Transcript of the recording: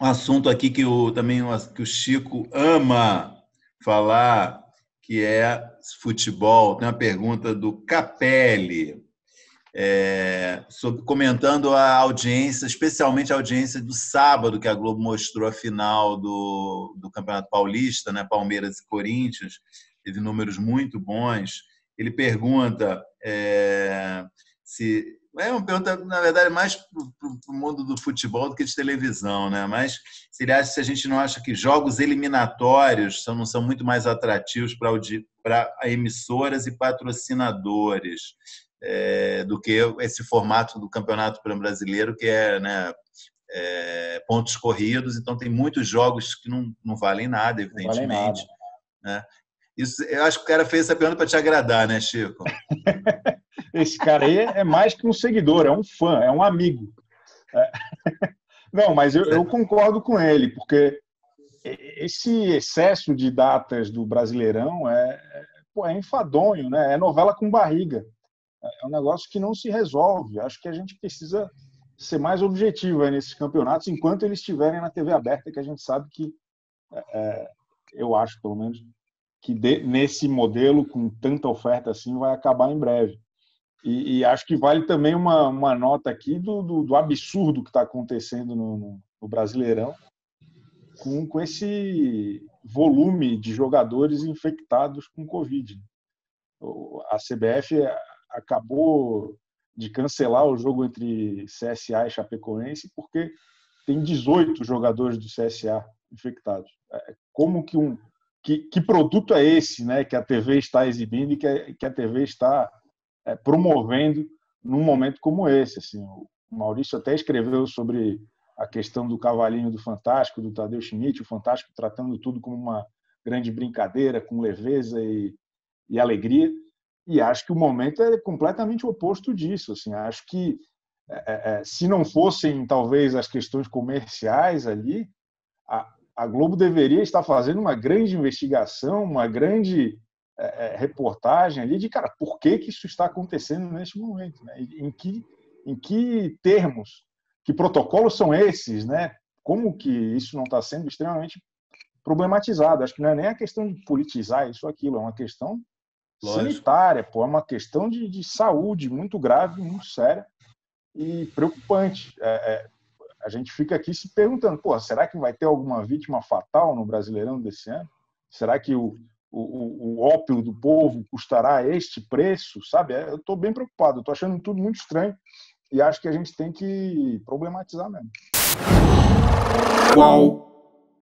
um assunto aqui que o, também que o Chico ama falar, que é futebol. Tem uma pergunta do Capelli, é, sobre, comentando a audiência, especialmente a audiência do sábado, que a Globo mostrou a final do, do Campeonato Paulista, né, Palmeiras e Corinthians, teve números muito bons. Ele pergunta é, se é uma pergunta, na verdade, mais para o mundo do futebol do que de televisão, né? Mas se ele acha se a gente não acha que jogos eliminatórios são, não são muito mais atrativos para emissoras e patrocinadores é, do que esse formato do Campeonato Brasileiro, que é, né, é, pontos corridos, então tem muitos jogos que não, não valem nada, evidentemente. Valem nada. Né? Isso, eu acho que o cara fez essa pergunta para te agradar, né, Chico? Esse cara aí é mais que um seguidor, é um fã, é um amigo. É. Não, mas eu, eu, concordo com ele, porque esse excesso de datas do Brasileirão é, é, enfadonho, né? É novela com barriga. É um negócio que não se resolve. Acho que a gente precisa ser mais objetivo nesses campeonatos enquanto eles estiverem na TV aberta, que a gente sabe que, é, é, eu acho pelo menos, que de, nesse modelo, com tanta oferta assim, vai acabar em breve. E, e, acho que vale também uma, uma nota aqui do, do, do absurdo que está acontecendo no, no, Brasileirão, com, com esse volume de jogadores infectados com Covid. A CBF acabou de cancelar o jogo entre CSA e Chapecoense porque tem 18 jogadores do CSA infectados. É, como que um que, que produto é esse, né, que a TV está exibindo e que que a TV está é, promovendo num momento como esse. Assim, o Maurício até escreveu sobre a questão do cavalinho do Fantástico, do Tadeu Schmidt, o Fantástico tratando tudo como uma grande brincadeira, com leveza e, e alegria. E acho que o momento é completamente oposto disso. Assim, acho que é, é, é se não fossem talvez as questões comerciais ali, a, a Globo deveria estar fazendo uma grande investigação, uma grande é, é, reportagem ali de, cara, por que, que isso está acontecendo neste momento? Né? Em, que, em que termos, que protocolos são esses? Né? Como que isso não está sendo extremamente problematizado? Acho que não é nem a questão de politizar isso ou aquilo, é uma questão Lógico. sanitária, pô, é uma questão de, de saúde muito grave, muito séria e preocupante. É, é, a gente fica aqui se perguntando, pô, será que vai ter alguma vítima fatal no Brasileirão desse ano? Será que o, o, o ópio do povo custará este preço, sabe? É, eu estou bem preocupado, estou achando tudo muito estranho e acho que a gente tem que problematizar mesmo. Qual